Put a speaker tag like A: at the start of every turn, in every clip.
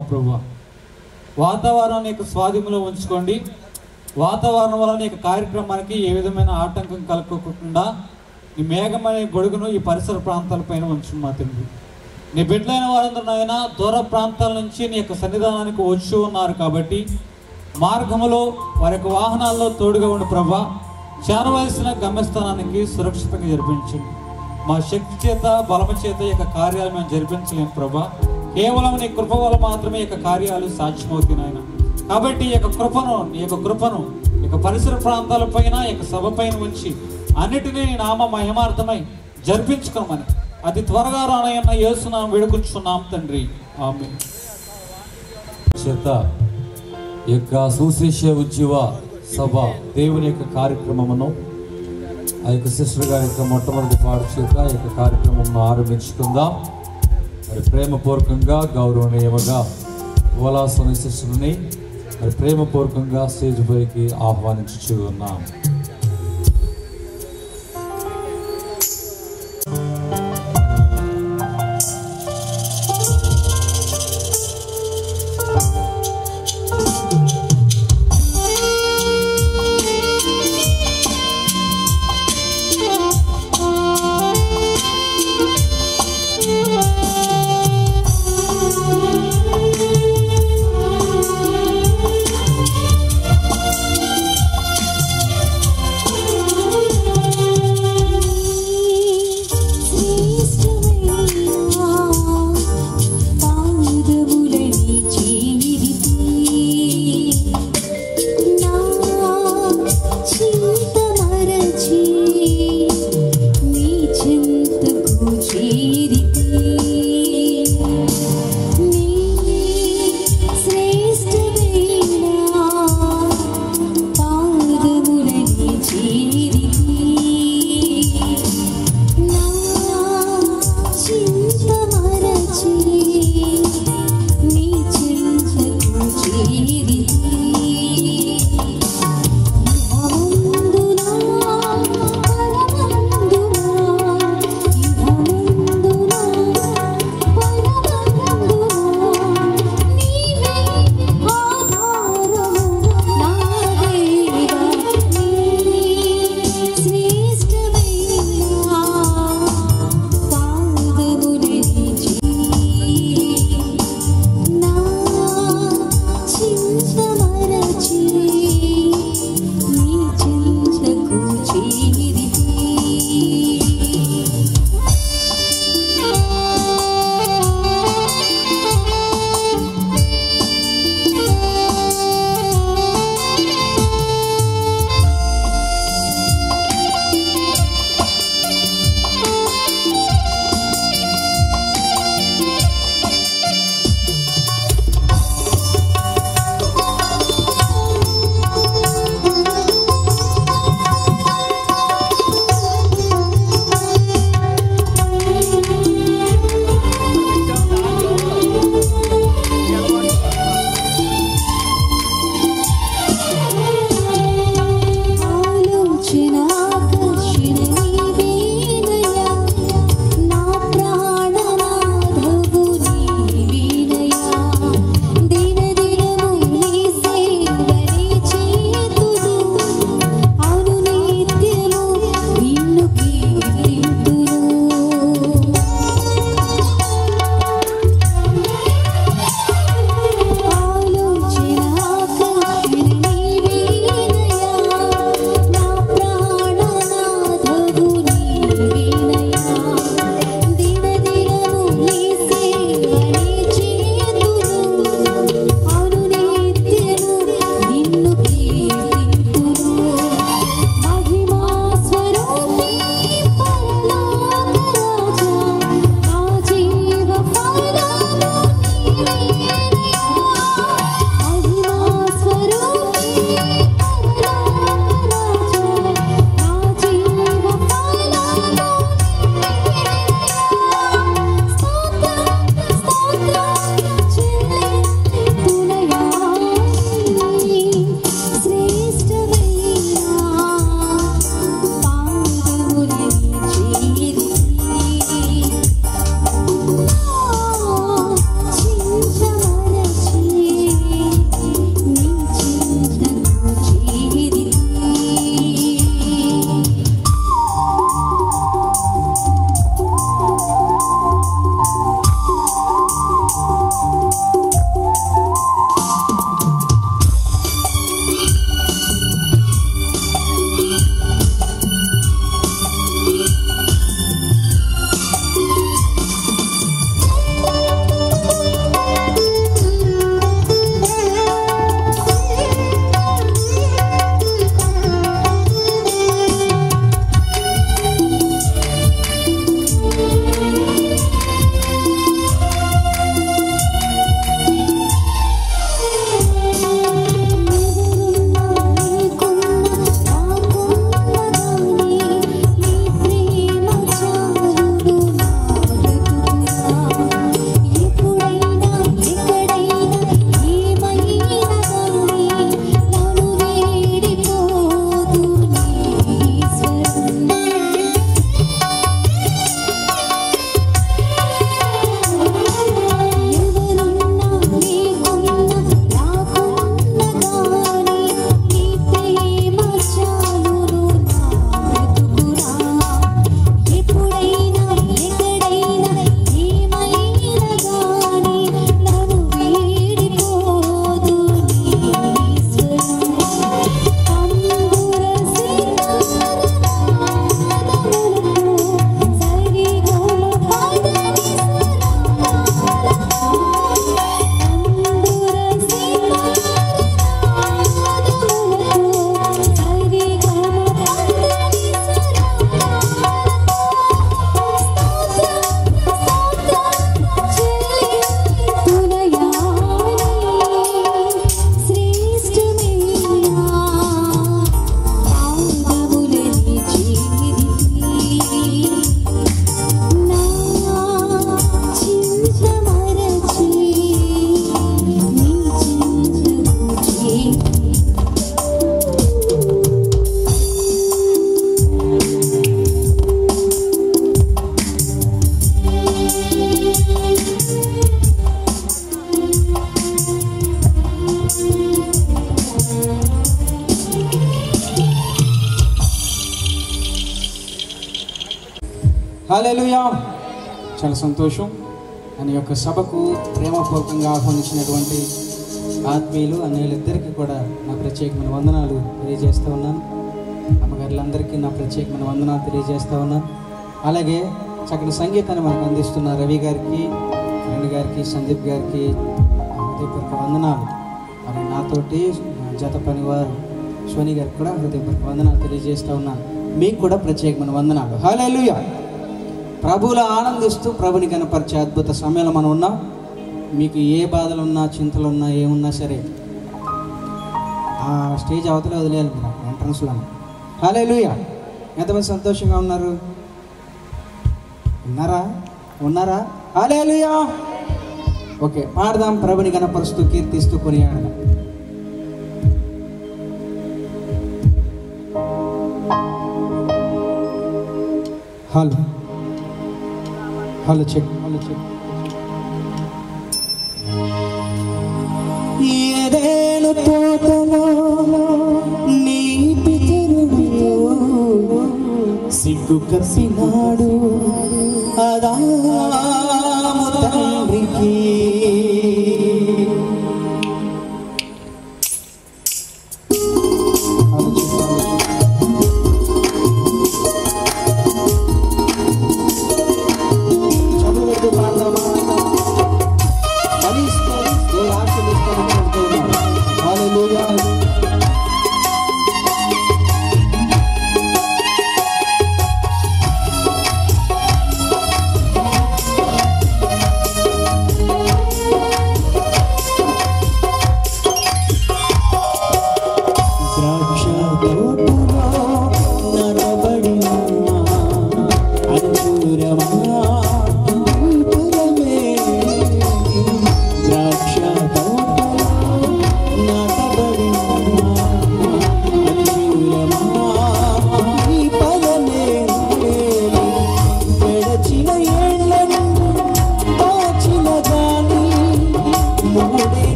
A: ప్రభు. వాతావరణం యొక్క స్వాధీనంలో ఉంచుకోండి. వాతావరణం వలన ఈ కార్యక్రమానికి ఏ విధమైన ఆటంకం కలగకుండా ఈ మేఘమనే గొడుగును ఈ పరిసర ప్రాంతాలపైన ఉంచు మా తండ్రి. నీ బిడ్డలైన వారందరూ అయినా దూర ప్రాంతాల నుంచి నీ యొక్క సన్నిధానానికి వచ్చి ఉన్నారు కాబట్టి మార్గములో వారి యొక్క వాహనాల్లో తోడుగా ఉండి ప్రభా. చేరవలసిన గమ్యస్థానానికి సురక్షితంగా జరిపించండి. మా శక్తి చేత బలమ చేత ఈ యొక్క కార్యాలు మేము జరిపించలేము ప్రభా. కేవలం నీ కృప వల్ల మాత్రమే ఈ యొక్క కార్యాలు సాధ్యమవుతాయి నాయన. కాబట్టి ఈ యొక్క కృపను ఈ యొక్క కృపను ఈ యొక్క పరిసర ప్రాంతాల పైన ఈ యొక్క సభ పైన ఉంచి అన్నిటినీ నీ నామ మహిమార్థమై జరిపించుకోమని. అతి త్వరగా రానయ్యన్న యేసునాం వేడుకుంటున్నాం తండ్రి. ఆమె
B: చేత యొక్క సుశిష్య ఉద్యవ సభ దేవుని యొక్క కార్యక్రమమును ఆ యొక్క శిష్యుడు గారి యొక్క మొట్టమొదటి పాడు చేత ఈ యొక్క కార్యక్రమమును ఆరంభించుకుందాం. మరి ప్రేమపూర్వకంగా గౌరవనీయముగా ఓలాసన శిష్యుని మరి ప్రేమపూర్వకంగా స్టేజ్ పైకి ఆహ్వానించుచూ ఉన్నాం.
C: సంతోషం. అని యొక్క సభకు ప్రేమపూర్వకంగా ఆహ్వానించినటువంటి ఆత్మీయులు అన్నయ్యలిద్దరికీ కూడా నా ప్రత్యేకమైన వందనాలు తెలియజేస్తూ ఉన్నాను. అమ్మగారులందరికీ నా ప్రత్యేకమైన వందనాలు తెలియజేస్తూ ఉన్నాను. అలాగే చక్కని సంగీతాన్ని మనకు అందిస్తున్న రవి గారికి కిరణ్ గారికి సందీప్ గారికి హృదయపూర్వక వందనాలు. మరి నాతోటి జత పనివారు సోని గారికి కూడా హృదయపూర్వక వందనాలు తెలియజేస్తూ ఉన్నాను. మీకు కూడా ప్రత్యేకమైన వందనాలు. హాలూయా ప్రభువులో ఆనందిస్తూ ప్రభుని కనపరిచే అద్భుత సమయంలో మనం ఉన్నాం. మీకు ఏ బాధలు ఉన్నా చింతలు ఉన్నా ఏమున్నా సరే ఆ స్టేజ్ అవతలే వదిలేయాలి మీరు ఎంట్రన్స్లో హలే లూయ ఎంతమంది సంతోషంగా ఉన్నారు? ఉన్నారా? ఉన్నారా? హలే లూయా ఓకే పాడదాం ప్రభుని కనపరుస్తూ కీర్తిస్తూ కొనియాడదాం. Hello hello check hello check Eden తోటలో నీ పితరుడు సిగ్గు కప్పినాడు అదాము తండ్రికి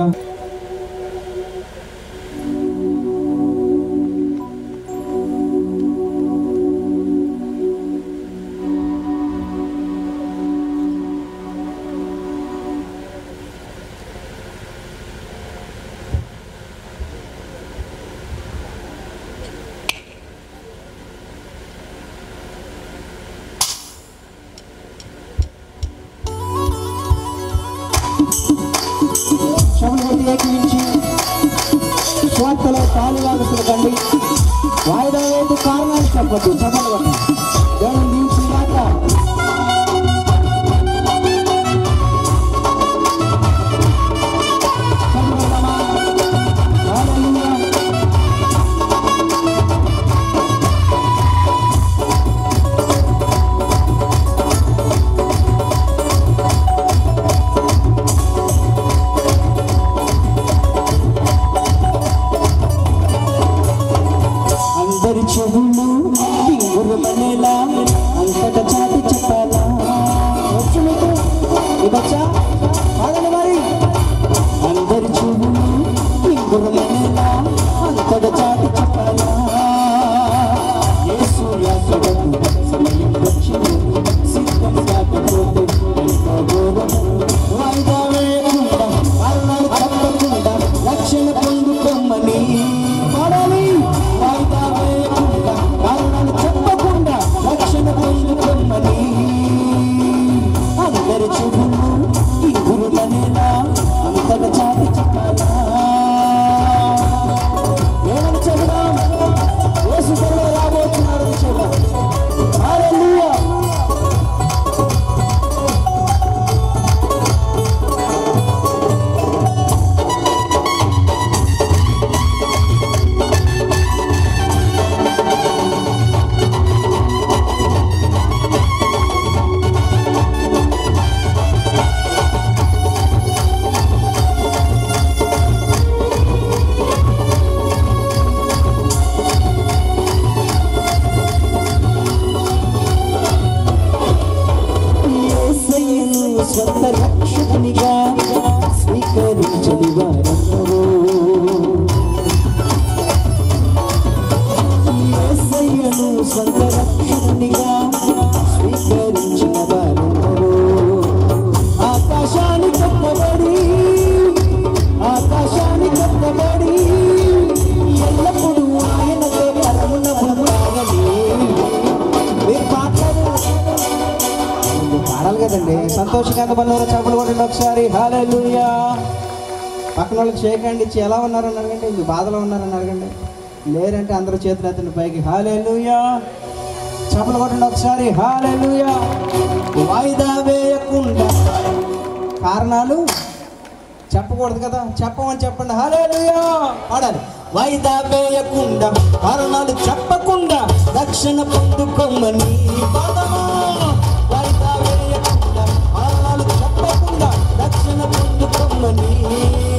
C: 음 పాడాలి కదండి. సంతోషకాంత బల్లూరు చేపలు కొట్టండి ఒకసారి. హాలే లూయా పక్కన వాళ్ళకి చేయకండి ఇచ్చి ఎలా ఉన్నారని అడగండి. ఇంక బాధలో ఉన్నారని అడగండి. లేరంటే అందరు చేతులు ఎత్తండి పైకి. హాలే లూయా చేపలు కొట్టండి ఒకసారి. హాలే లూయా వాయిదా వేయకుండా. కారణాలు? చెప్పకూడదు కదా. చెప్పమని చెప్పండి. హాలే లూయా పాడాలి. వాయిదా వేయకుండా కారణాలు చెప్పకుండా రక్షణ పొందుకోమని. రక్షణ పొందుకోమని అందరూ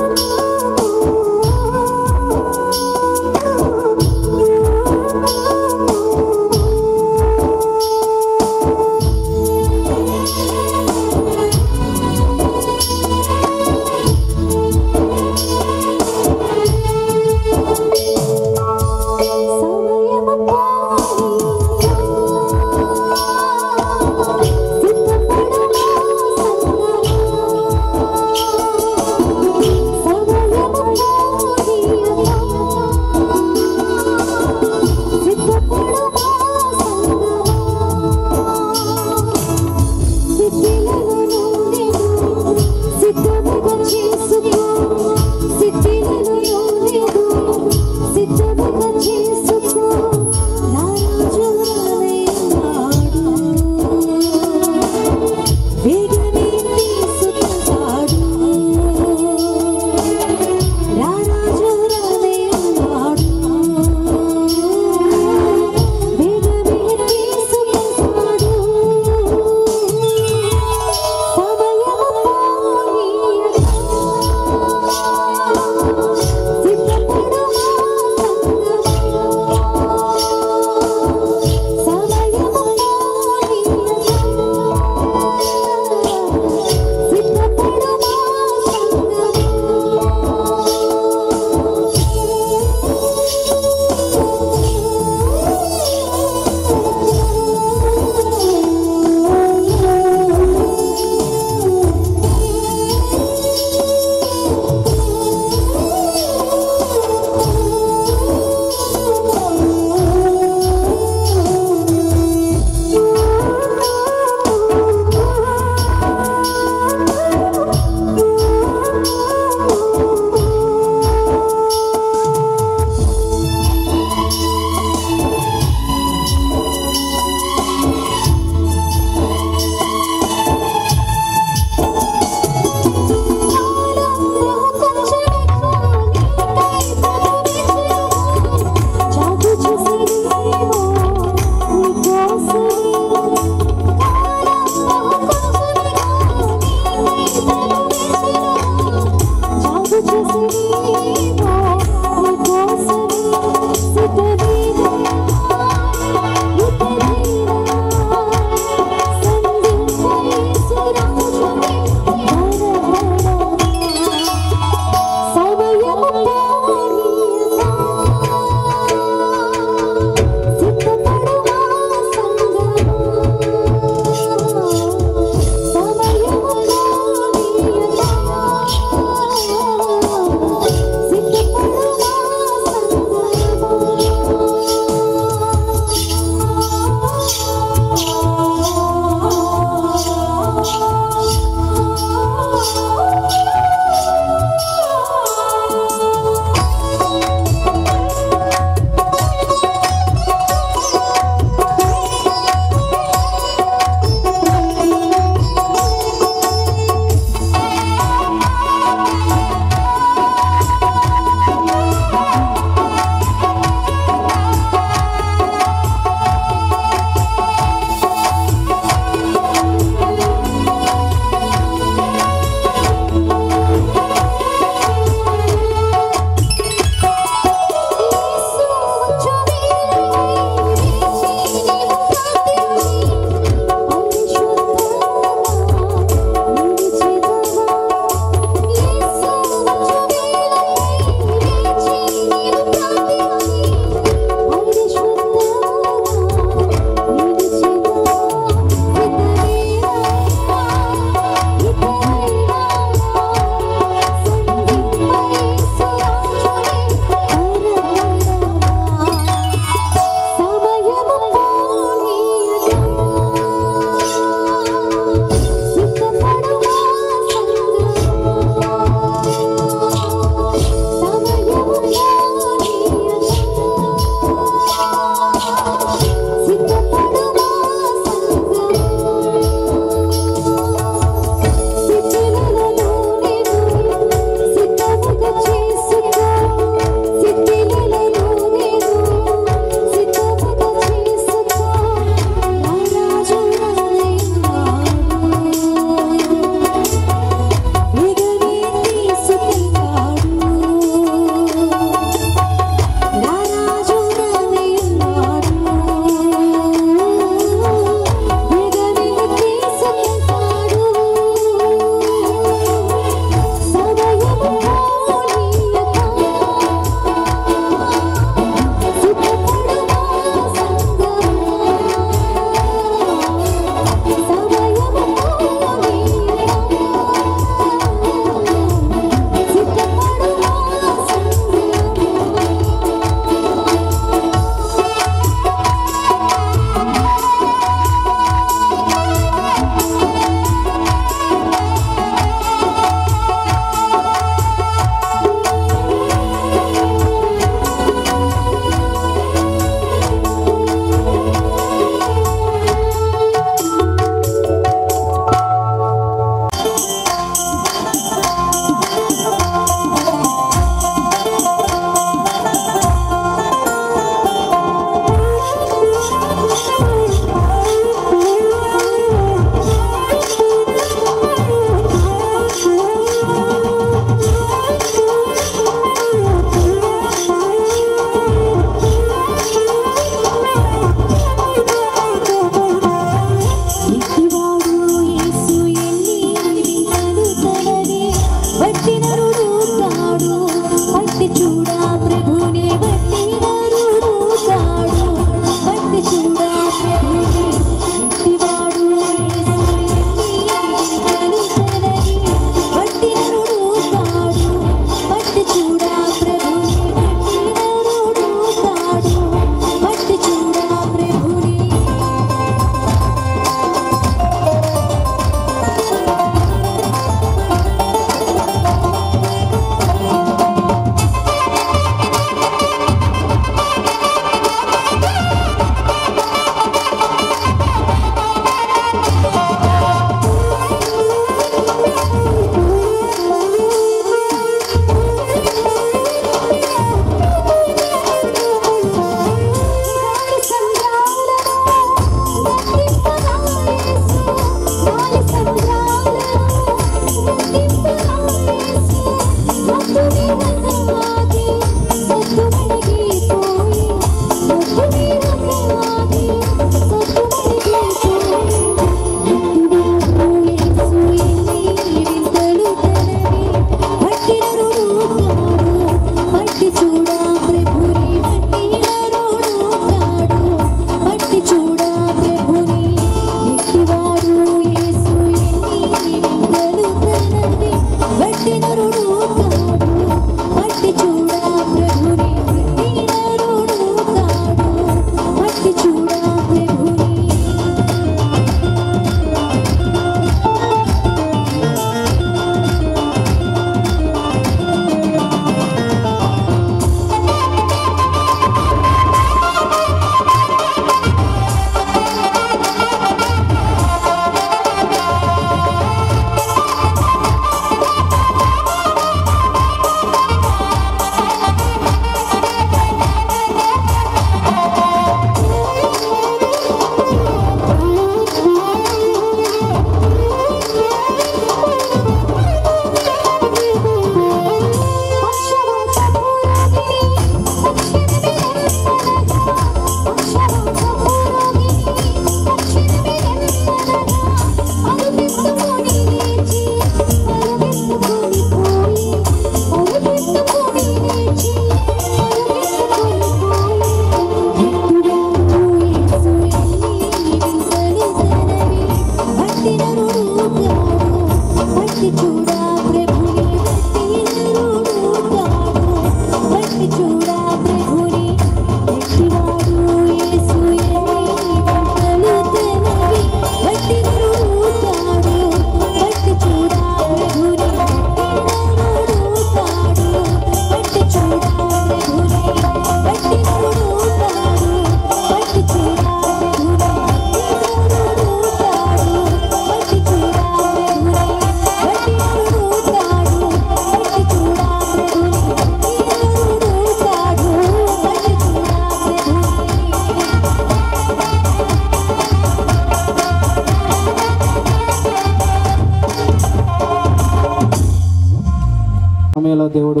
C: సమయంలో దేవుడు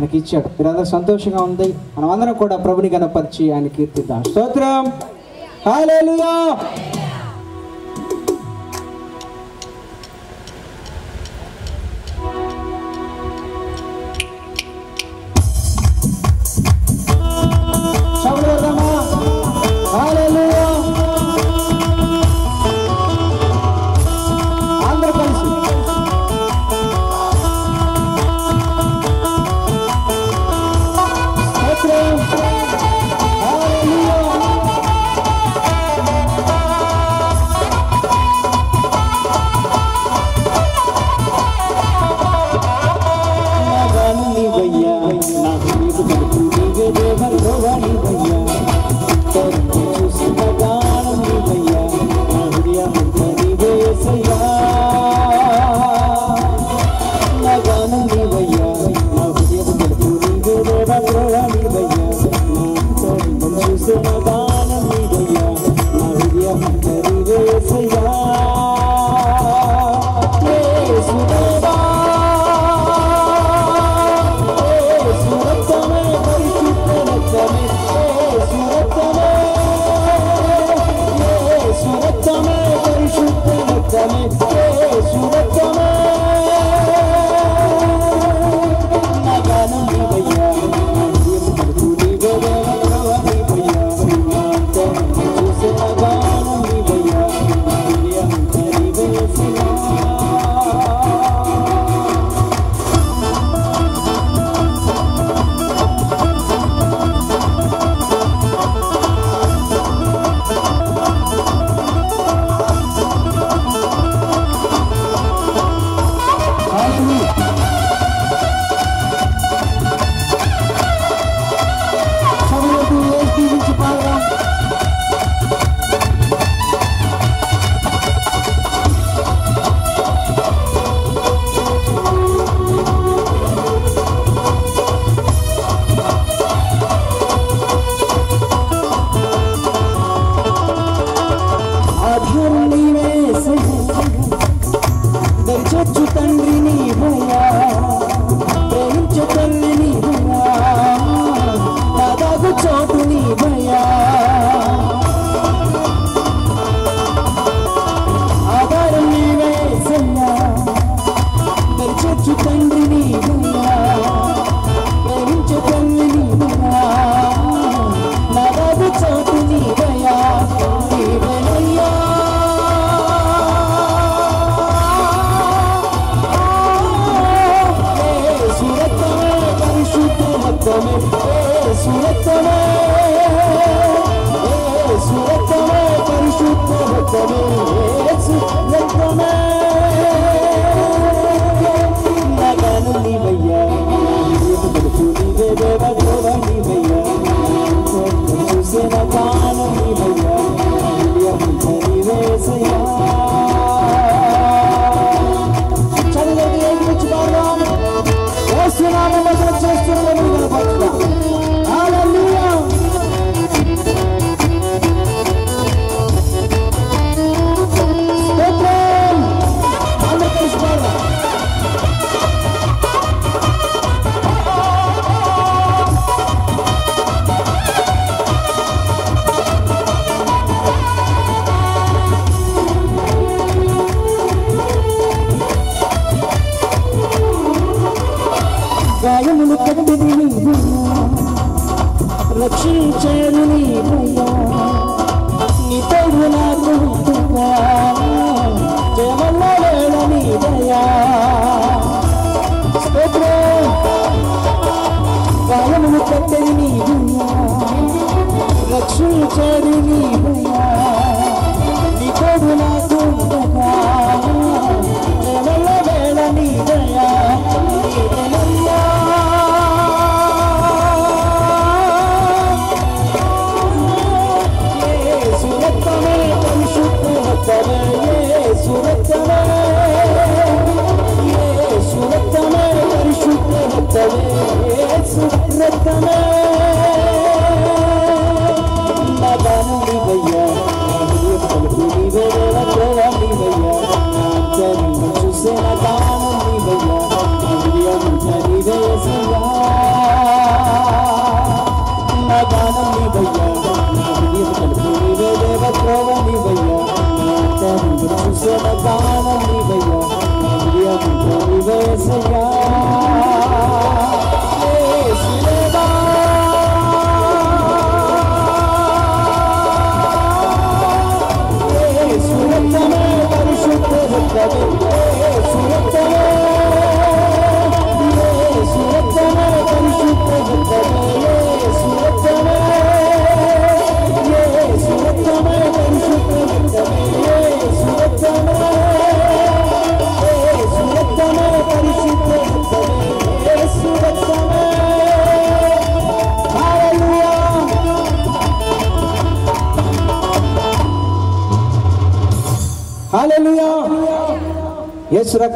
C: మనకి ఇచ్చాడు మీరందరూ సంతోషంగా ఉంది మనమందరం కూడా ప్రభుని కనపరిచి ఆయన కీర్తిద్దాం. స్తోత్రం.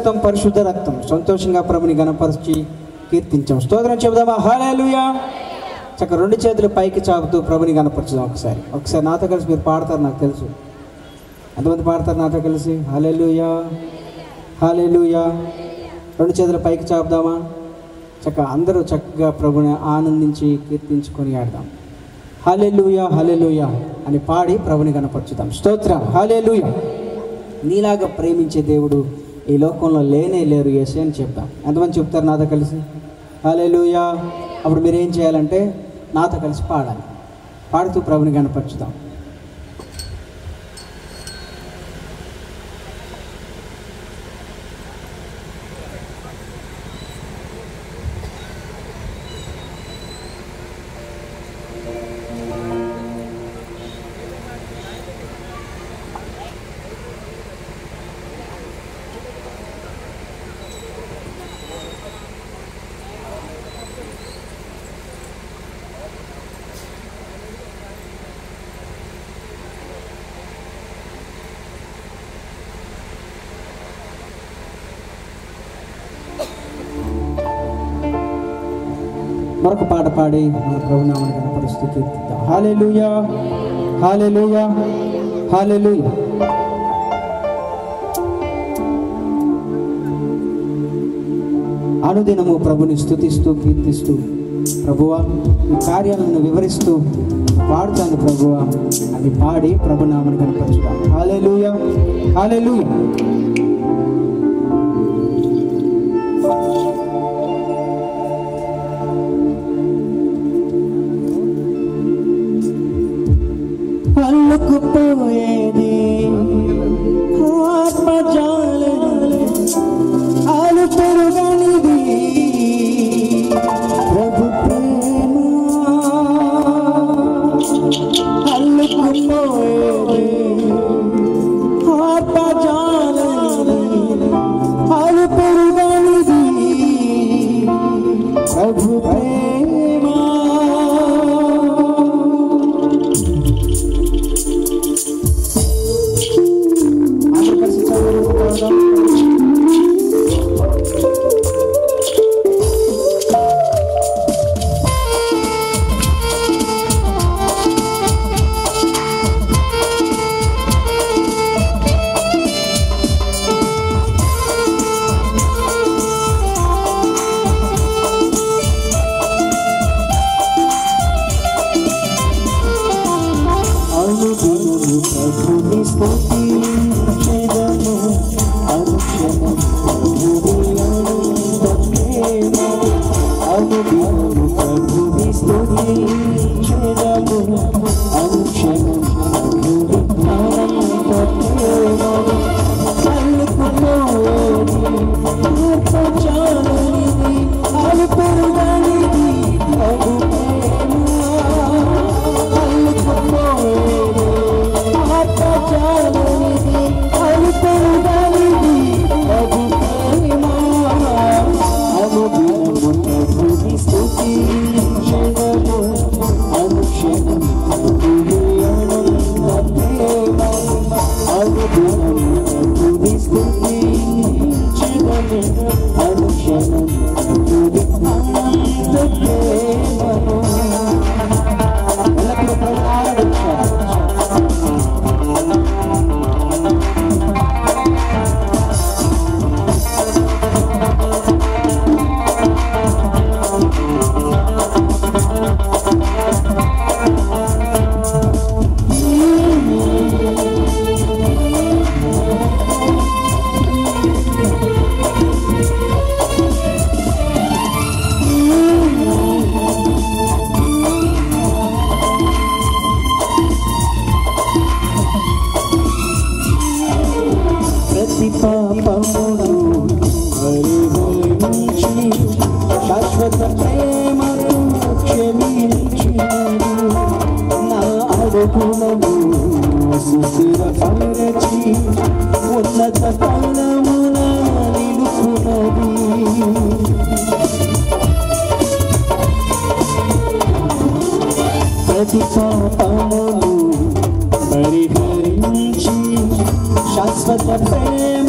C: రక్తం పరిశుద్ధ రక్తం. సంతోషంగా ప్రభుని గణపరిచి కీర్తించాం. స్తోత్రం చెబుదామా? హల్లెలూయా! చక్క రెండు చేతులు పైకి చాపుతూ ప్రభుని గణపరచుదాం ఒకసారి. ఒకసారి నాతో కలిసి మీరు పాడతారు నాకు తెలుసు. ఎంతమంది పాడతారు నాతో కలిసి? హల్లెలూయా! హల్లెలూయా! రెండు చేతులు పైకి చాపుదామా? చక్క అందరూ చక్కగా ప్రభుని ఆనందించి కీర్తించుకొని ఆడదాం. హల్లెలూయా! హల్లెలూయా! అని పాడి ప్రభుని కనపరుచుదాం స్తోత్రం! హల్లెలూయా! నీలాగా ప్రేమించే దేవుడు ఈ లోకంలో లేనే లేరు యేసు అని చెప్తాం ఎంతమంది చెప్తారు నాతో కలిసి? హల్లెలూయా. అప్పుడు మీరు ఏం చేయాలంటే నాతో కలిసి పాడాలి. పాడుతూ ప్రభుని కనపరుచుదాం పాడి మన ప్రభునామని కనపరుస్తూ కీర్తిద్దాం. హాలెలూయా హాలెలూయా హాలెలూయా అనుదినము ప్రభుని స్థుతిస్తూ కీర్తిస్తూ ప్రభువా ఈ కార్యాలను వివరిస్తూ పాడుతాను ప్రభువా అది పాడి ప్రభునామని కనపరుస్తాం hallelujah hallelujah But my family